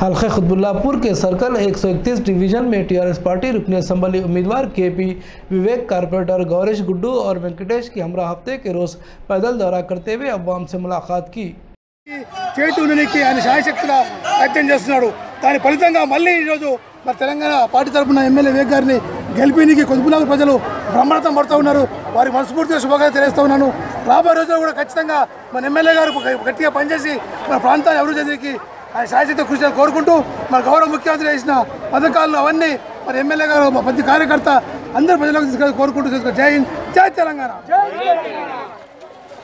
हल्का खुदबुल्लापुर के circle 131 division में टीआरएस पार्टी रुकने संबली उम्मीदवार केपी विवेक कारपोरेटर गौरेश गुड्डू और वेंकटेश की हमरा हफ्ते के रोज पैदल दौरा करते हुए अवाम से मुलाकात की చేతి ఉండడానికి ఆయన శాయశక్తుల ప్రయత్నం చేస్తున్నాడు దాని ఫలితంగా మళ్ళీ ఈరోజు మరి తెలంగాణ పార్టీ తరఫున ఎమ్మెల్యే వివేక్ గారిని గెలిపినికి కొద్దిపునగర్ ప్రజలు బ్రహ్మరథం పడుతూ ఉన్నారు వారి మనస్ఫూర్తిగా శుభాకాంక్షలు తెలియజేస్తూ ఉన్నాను రాబోయే రోజుల్లో కూడా ఖచ్చితంగా మన ఎమ్మెల్యే గారు గట్టిగా పనిచేసి మన ప్రాంతాన్ని అభివృద్ధి చెందికి ఆయన శాయశక్తి కృషి కోరుకుంటూ మన గౌరవ ముఖ్యమంత్రి చేసిన పథకాలు అవన్నీ మరి ఎమ్మెల్యే గారు మా ప్రతి కార్యకర్త అందరు ప్రజలకు తీసుకెళ్ళి కోరుకుంటూ జై హింద్. జై తెలంగాణ.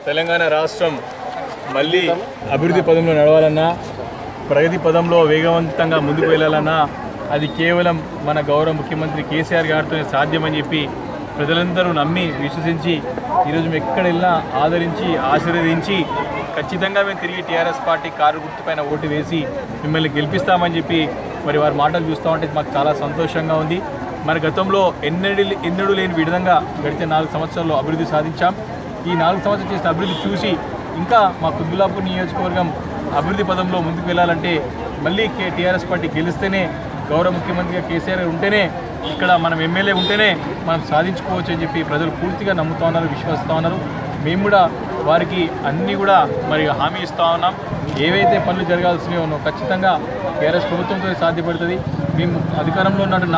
తెలంగాణ రాష్ట్రం మళ్ళీ అభివృద్ధి పదంలో నడవాలన్నా ప్రగతి పదంలో వేగవంతంగా ముందుకు వెళ్ళాలన్నా అది కేవలం మన గౌరవ ముఖ్యమంత్రి కేసీఆర్ గారితోనే సాధ్యమని చెప్పి ప్రజలందరూ నమ్మి విశ్వసించి ఈరోజు మేము ఎక్కడ వెళ్ళినా ఆదరించి ఆశీర్వదించి ఖచ్చితంగా మేము తిరిగి టీఆర్ఎస్ పార్టీ కారు గుర్తుపైన ఓటు వేసి మిమ్మల్ని గెలిపిస్తామని చెప్పి మరి వారి మాటలు చూస్తూ ఉంటే మాకు చాలా సంతోషంగా ఉంది. మరి గతంలో ఎన్నడి ఎన్నడూ లేని విధంగా గడిచిన నాలుగు సంవత్సరాల్లో అభివృద్ధి సాధించాం. ఈ నాలుగు సంవత్సరాలు చేసిన అభివృద్ధి చూసి ఇంకా మా కుద్దులాపూర్ నియోజకవర్గం అభివృద్ధి పదంలో ముందుకు వెళ్ళాలంటే మళ్ళీ కే టీఆర్ఎస్ పార్టీ గెలిస్తేనే గౌరవ ముఖ్యమంత్రిగా కేసీఆర్ ఉంటేనే ఇక్కడ మనం ఎమ్మెల్యే ఉంటేనే మనం సాధించుకోవచ్చు అని చెప్పి ప్రజలు పూర్తిగా నమ్ముతా ఉన్నారు విశ్వసిస్తూ ఉన్నారు. మేము కూడా వారికి అన్నీ కూడా మరి హామీ ఇస్తూ ఉన్నాం. ఏవైతే పనులు జరగాల్సినవి ఉన్నాయో ఖచ్చితంగా టీఆర్ఎస్ ప్రభుత్వంతో సాధ్యపడుతుంది. మేము అధికారంలో ఉన్న